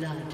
Blood.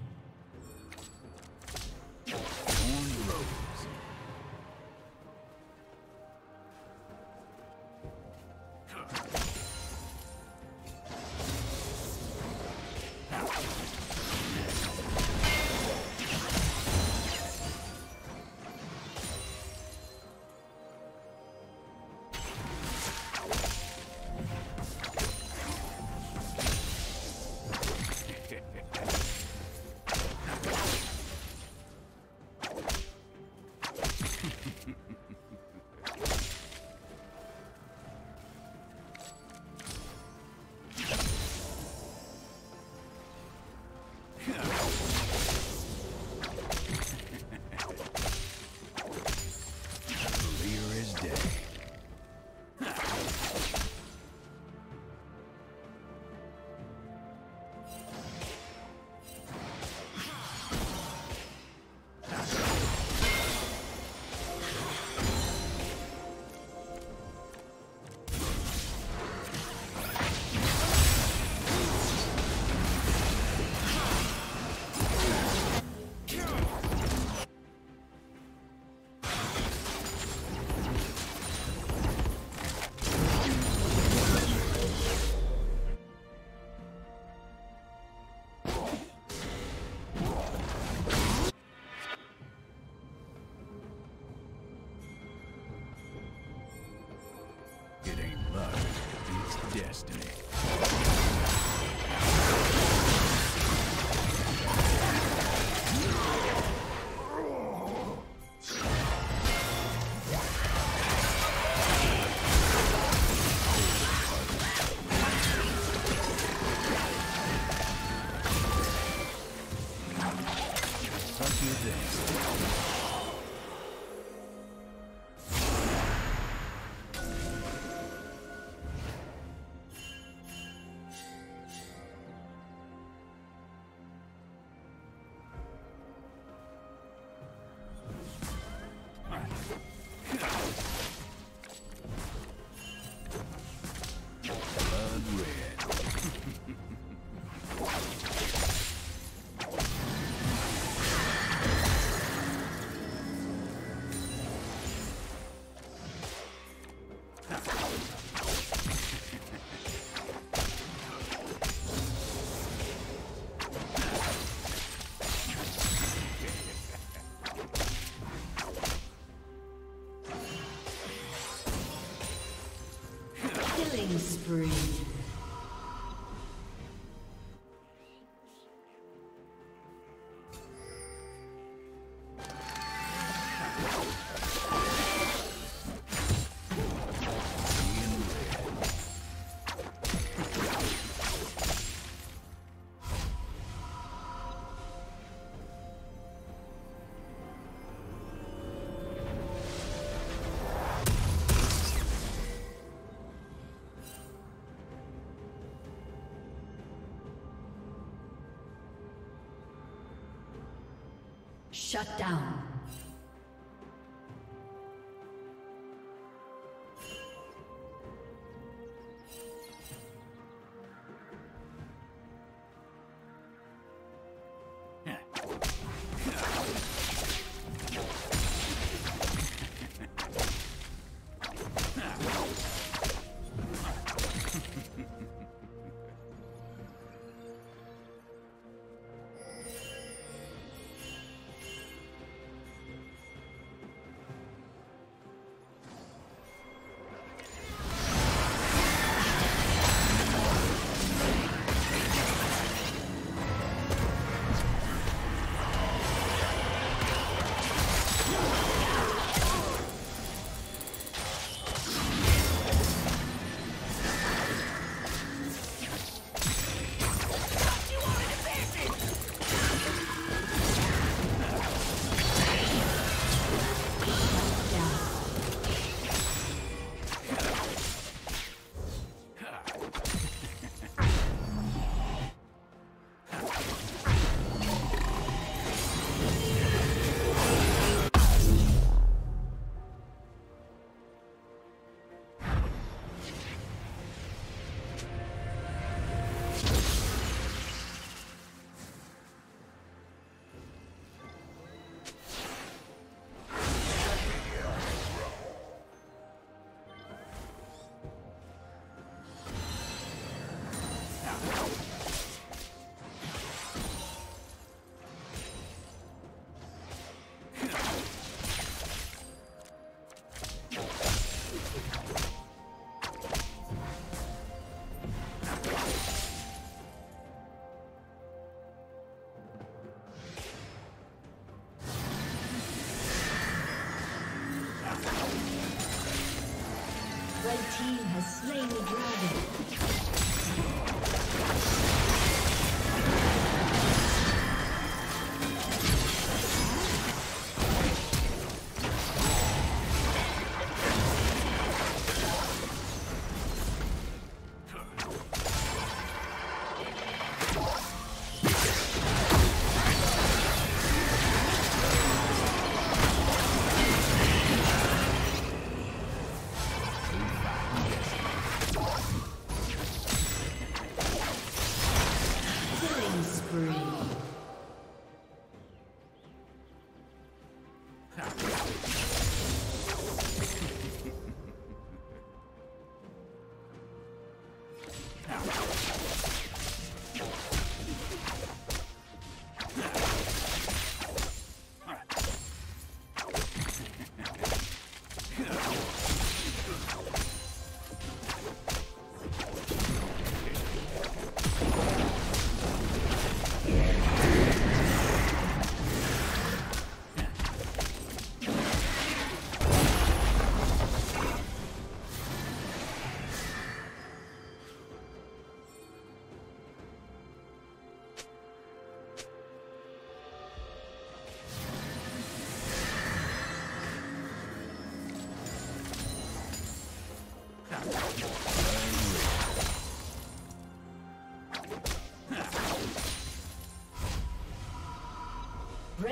Shut down.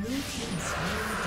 Blue team's